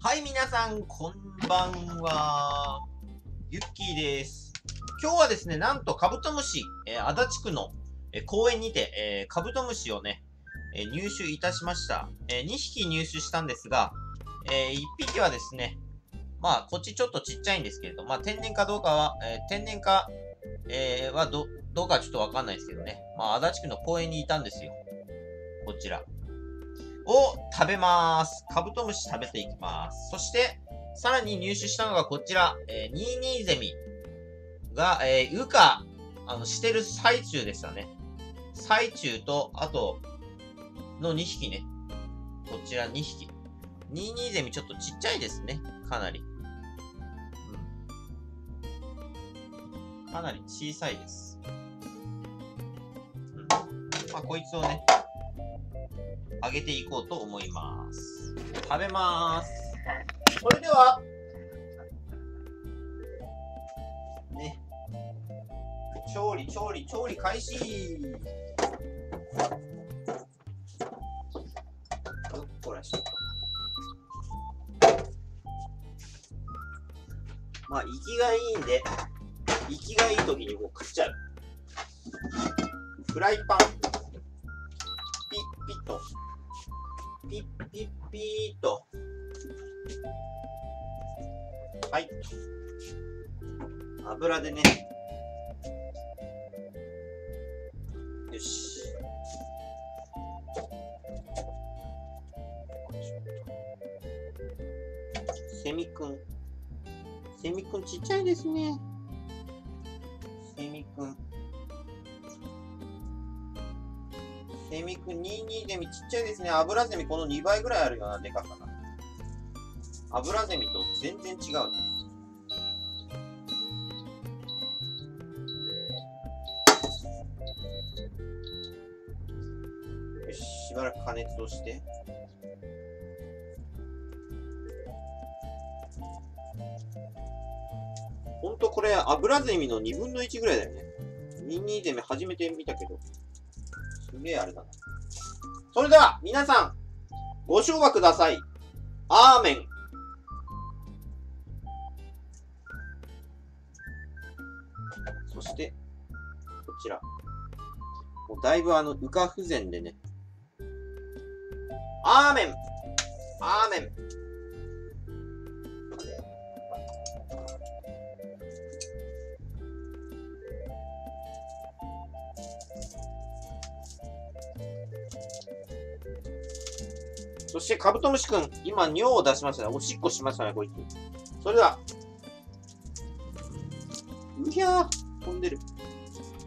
はい、皆さん、こんばんは。ゆっきーです。今日はですね、なんとカブトムシ、えー足立区の、えー公園にて、えーカブトムシをね、え入手いたしました。え2匹入手したんですが、え1匹はですね、まあ、こっちちょっとちっちゃいんですけれど、まあ、天然かどうかは、え天然か、えはど、どうかちょっとわかんないですけどね。まあ、足立区の公園にいたんですよ。こちら。を食べます。カブトムシ食べていきます。そして、さらに入手したのがこちら、えー、ニーニーゼミが、えー、羽化、あの、してる最中でしたね。最中と、あと、の2匹ね。こちら2匹。ニーニーゼミちょっとちっちゃいですね。かなり。うん。かなり小さいです。うん。まあ、こいつをね、あげていこうと思います。食べます。それでは、ね。調理、調理、調理開始よっこらしょ。まあ、生きがいいんで、生きがいい時にもう食っちゃう。フライパン、ピッピッと。ピッピッピーと。はい。油でね。よし。セミくん。セミくんちっちゃいですね。セミくん。セミくん22ゼミちっちゃいですね。アブラゼミこの2倍ぐらいあるようなでかさが。アブラゼミと全然違う。よし、しばらく加熱をして。ほんとこれ、アブラゼミの2分の1ぐらいだよね。22ゼミ初めて見たけど。すげえあれだな。それでは、皆さん、ご唱和ください。アーメン。そして、こちら。もうだいぶあの、羽化不全でね。アーメンアーメンそして、カブトムシくん、今、尿を出しましたね。おしっこしましたね、こいつ。それでは。うひゃー、飛んでる。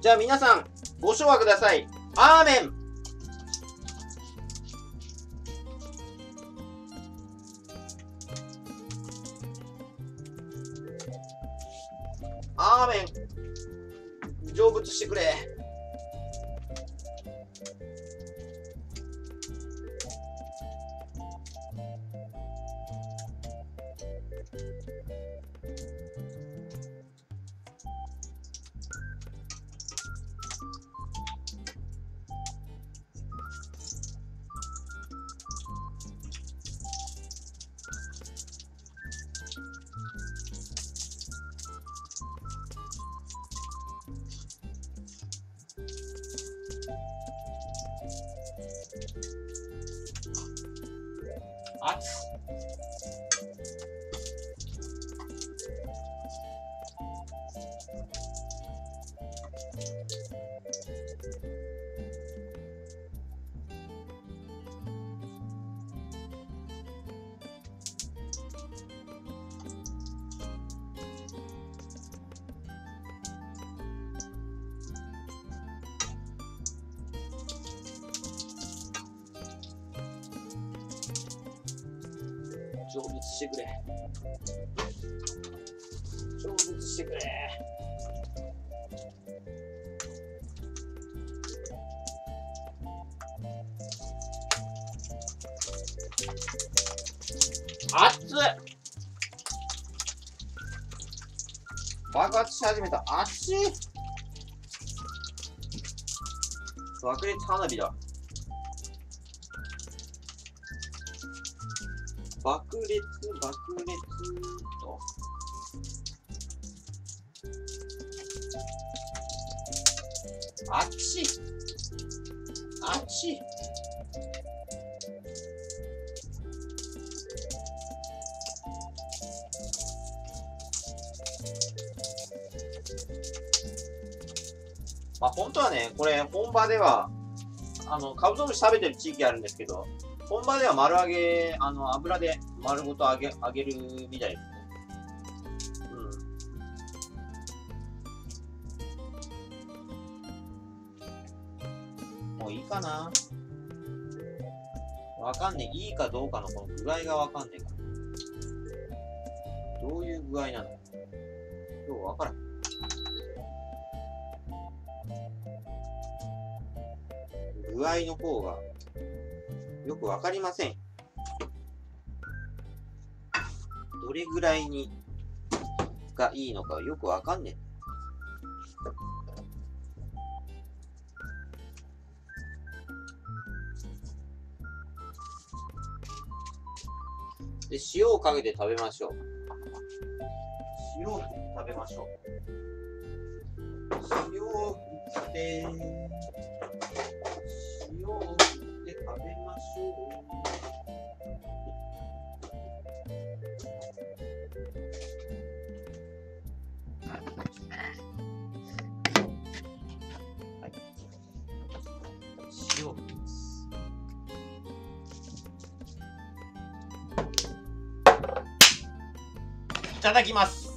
じゃあ、皆さん、ご唱和ください。アーメンアーメン成仏してくれ。あっ。成仏してくれ。成仏してくれ。熱っ爆発し始めた。熱い爆裂花火だ。と。あっちあっちまあ本当はね、これ本場では、あの、カブトムシ食べてる地域あるんですけど、本場では丸揚げ、あの、油で丸ごと揚げ、揚げるみたいですね。うん。もういいかなわかんねえ。いいかどうかのこの具合がわかんねえから。どういう具合なの？ようわからん。具合の方がよくわかりません。どれぐらいにがいいのかよくわかんねえ。で、塩をかけて食べましょう。塩を食べましょう。塩を振って、塩を振って食べましょう。はい。塩を振ります。いただきます。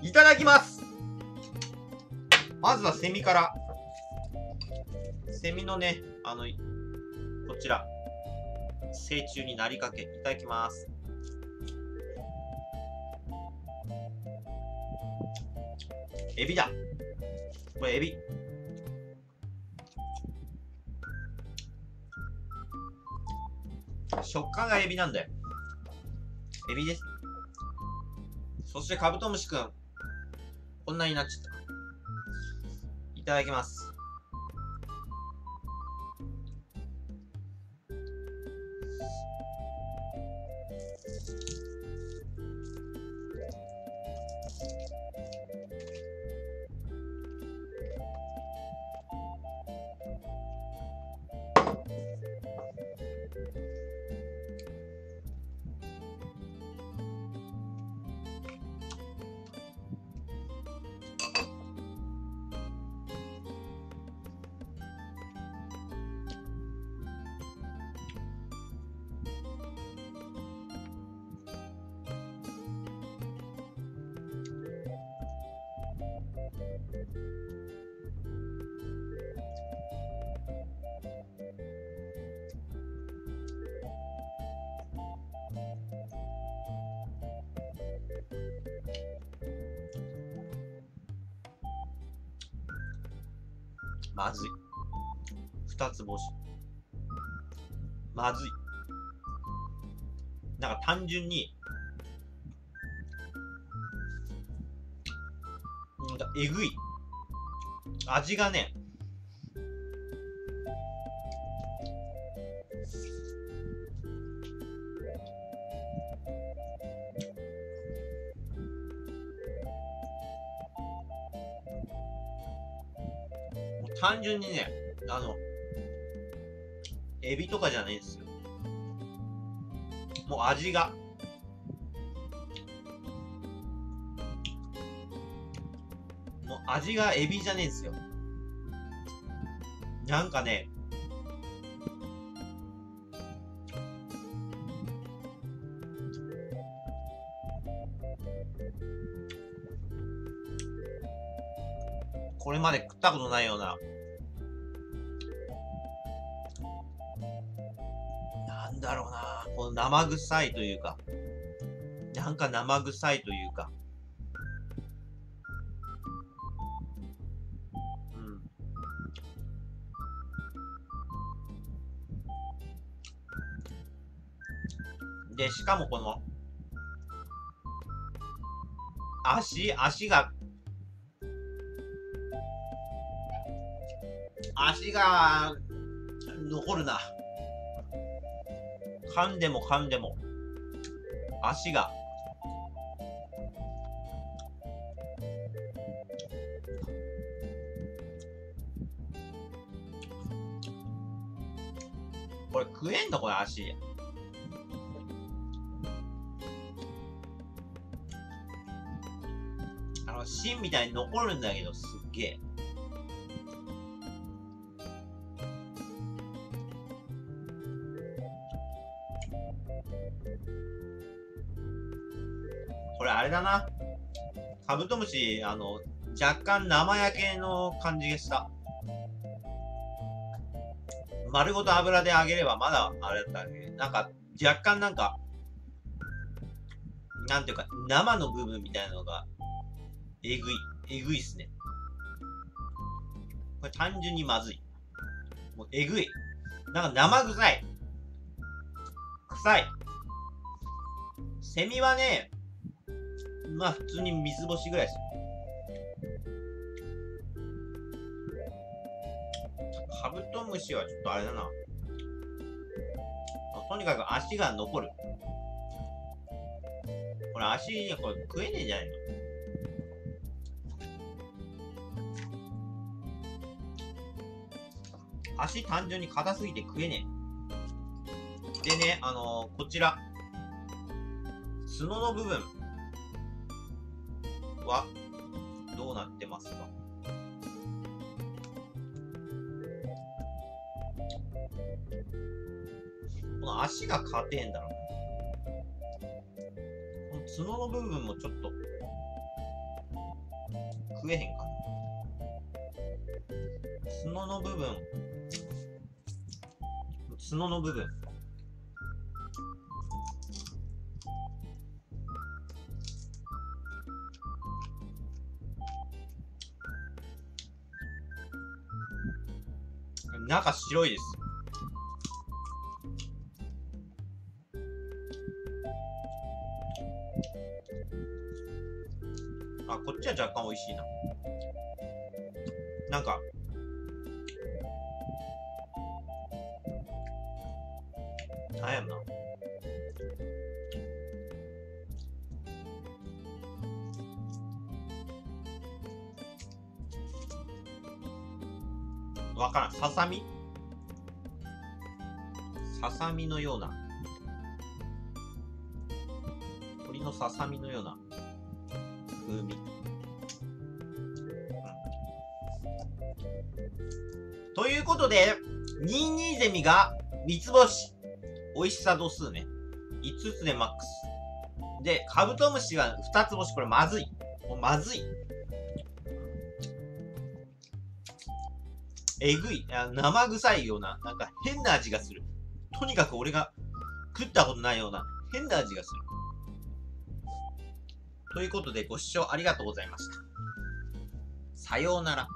いただきます。まずはセミから。セミのね、あの、こちら、成虫になりかけ、いただきます。エビだ。これエビ。食感がエビなんだよ。エビです。そしてカブトムシくん。こんなになっちゃった。いただきます。まずい。二つ星。まずい。なんか単純に、なんかえぐい。味がね、単純にね、あの、エビとかじゃないんですよ。もう味が。もう味がエビじゃねえんですよ。なんかね、これまで食ったことないような、生臭いというか、なんか生臭いというか、で、しかもこの、足、足が、足が、残るな。噛んでも噛んでも、足が。これ食えんの？これ足。あの、芯みたいに残るんだけど、すっげえ。これあれだな。カブトムシ、あの、若干生焼けの感じがした。丸ごと油で揚げればまだあれだったけど、なんか若干なんか、なんていうか、生の部分みたいなのが、えぐい、えぐいっすね。これ単純にまずい。もうえぐい。なんか生臭い。臭い。セミはね、まあ普通に水干しぐらいですカブトムシはちょっとあれだな。とにかく足が残る。これ足にこれ食えねえじゃないの？足単純に硬すぎて食えねえ。でね、あのー、こちら。角の部分はどうなってますか？この足が硬えんだろう。この角の部分もちょっと食えへんかな。角の部分。角の部分。中白いです。あ、こっちは若干美味しいな。なんか、わからん。ささみ？ささみのような。鳥のささみのような風味。ということで、22ゼミが三つ星。美味しさ度数ね。5つでマックス。で、カブトムシは2つ星。これまずい。もうまずい。えぐい、生臭いような、なんか変な味がする。とにかく俺が食ったことないような変な味がする。ということでご視聴ありがとうございました。さようなら。